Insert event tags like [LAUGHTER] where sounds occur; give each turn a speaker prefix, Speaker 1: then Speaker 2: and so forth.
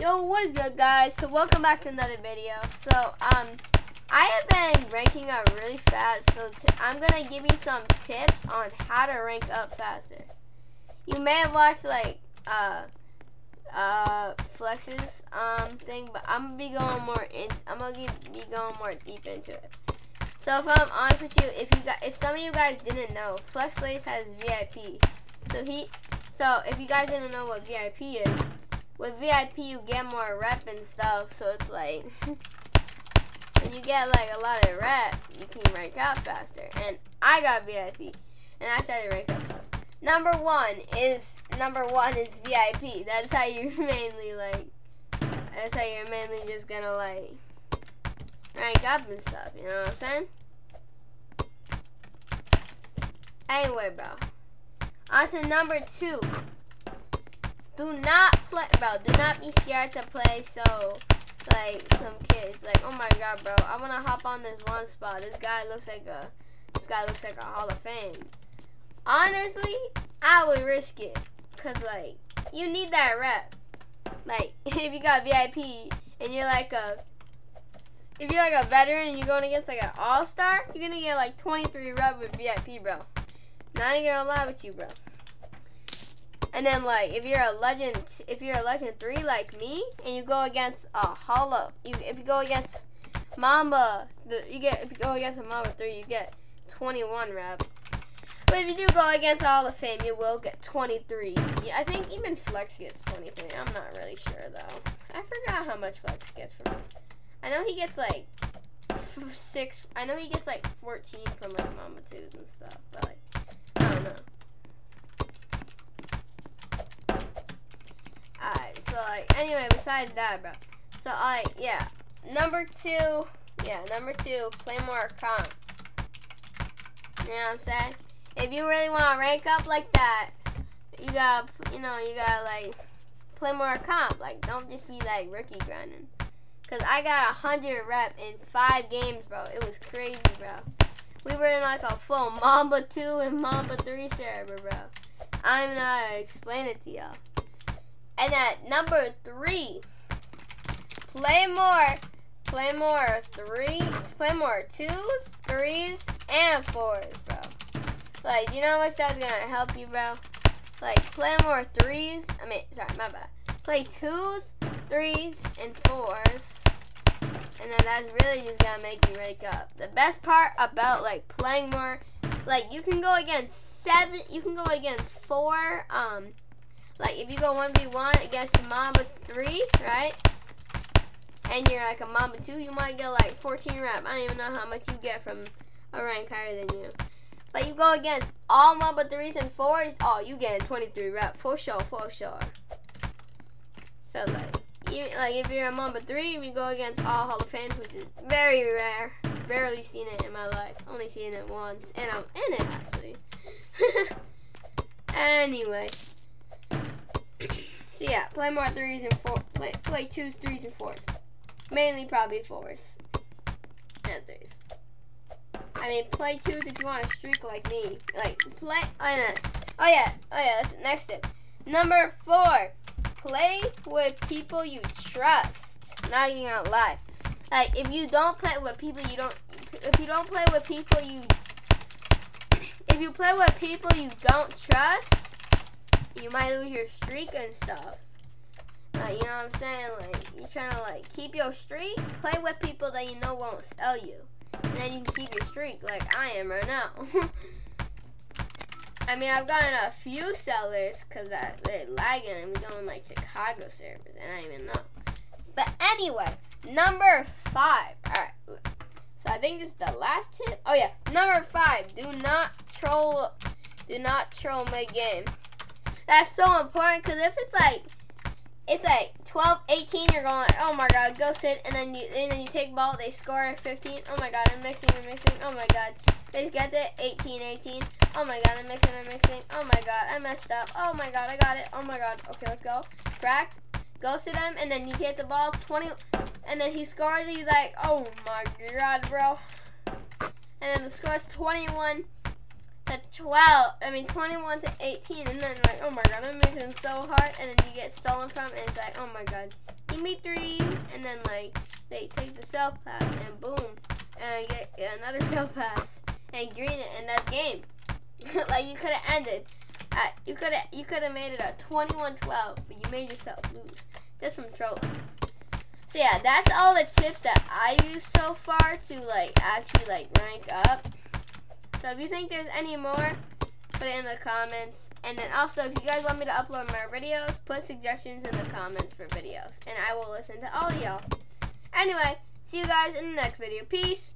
Speaker 1: Yo, what is good, guys? So welcome back to another video. So, um, I have been ranking up really fast, so I'm gonna give you some tips on how to rank up faster. You may have watched like uh, uh, Flex's um thing, but I'm gonna be going more in. I'm gonna be going more deep into it. So if I'm honest with you, if you got, if some of you guys didn't know, Flex Blaze has VIP. So he, so if you guys didn't know what VIP is, with VIP you get more rep and stuff. So it's like [LAUGHS] when you get like a lot of rep, you can rank up faster. And I got VIP, and I started rank up. Number one is number one is VIP. That's how you [LAUGHS] mainly like. That's how you're mainly just gonna like rank up and stuff. You know what I'm saying? Anyway, bro. On to number two. Do not play, bro. Do not be scared to play. So, like some kids, like, oh my god, bro. I wanna hop on this one spot. This guy looks like a. This guy looks like a Hall of Fame. Honestly, I would risk it. Cause like, you need that rep. Like, [LAUGHS] if you got VIP and you're like a if you're like a veteran and you're going against like an all-star, you're gonna get like 23 rep with VIP, bro. Not even gonna lie with you, bro. And then like if you're a legend, if you're a legend three like me, and you go against uh, a hollow, you if you go against Mamba, the, you get if you go against a Mamba three, you get 21 rep. But if you do go against Hall of Fame, you will get 23. Yeah, I think even Flex gets 23. I'm not really sure though. I forgot how much Flex gets from. I know he gets like six. I know he gets like 14 from like Mamba twos and stuff, but like I don't know. Alright, so like anyway, besides that, bro. So like yeah, number two, yeah, number two, play more comp. You know what I'm saying? If you really want to rank up like that, you gotta, you know, you gotta like play more comp. Like, don't just be like rookie grinding. Cause I got a hundred rep in five games, bro. It was crazy, bro. We were in like a full Mamba 2 and Mamba 3 server, bro. I know how to explain it to y'all. And at number three, play more, play more three, play more twos, threes, and fours, bro. Like, you know how much that's gonna help you, bro? Like, play more threes. I mean, sorry, my bad. Play twos, threes, and fours. And then that's really just gonna make you wake up. The best part about like playing more, like you can go against seven, you can go against four, um, like if you go 1v1 against Mamba 3, right? And you're like a Mamba 2, you might get like 14 rep. I don't even know how much you get from a rank higher than you. But you go against all Mamba 3s and 4s, oh, you getting 23 rep. For sure, for sure. So like, even, like if you're a Mamba 3, you go against all Hall of Fames, which is very rare. Barely seen it in my life. Only seen it once. And I was in it, actually. [LAUGHS] anyway. So yeah, play more threes and four. Play play twos, threes, and fours. Mainly probably fours and threes. I mean, play twos if you want a streak like me. Like play. Oh yeah. Oh yeah. Oh yeah. That's next tip. Number four. Play with people you trust. Not even gonna lie. Like if you don't play with people you don't. If you don't play with people you. If you play with people you don't trust, you might lose your streak and stuff. Like, you know what I'm saying? Like, you're trying to, like, keep your streak. Play with people that you know won't sell you. And then you can keep your streak like I am right now. [LAUGHS] I mean, I've gotten a few sellers because they're lagging and we going, like, Chicago servers. And I don't even know. But anyway, number five. Alright. So I think this is the last tip. Oh, yeah. Number five. Do not troll. Do not troll mid-game. That's so important because if it's like it's like 12, 18, you're going, oh my god, go sit, and then you and then you take ball, they score 15, oh my god, I'm mixing, I'm mixing, oh my god, they get it, 18, 18, oh my god, I'm mixing, I'm mixing, oh my god, I messed up, oh my god, I got it, oh my god, okay, let's go, cracked, goes to them, and then you get the ball, 20, and then he scores, he's like, oh my god, bro, and then the score is 21 to 12, I mean 21 to 18, and then like, oh my god, I'm mixing so hard, and then you get stolen from, and it's like, oh my god, give me three, and then like they take the self pass, and boom, and get another [LAUGHS] self pass, and green it, and that's game. [LAUGHS] like you could have ended. At, you could have you could have made it a 21-12, but you made yourself lose just from trolling. So yeah, that's all the tips that I use so far to like actually like rank up. So if you think there's any more, put it in the comments. And then also, if you guys want me to upload more videos, put suggestions in the comments for videos. And I will listen to all y'all. Anyway, see you guys in the next video. Peace.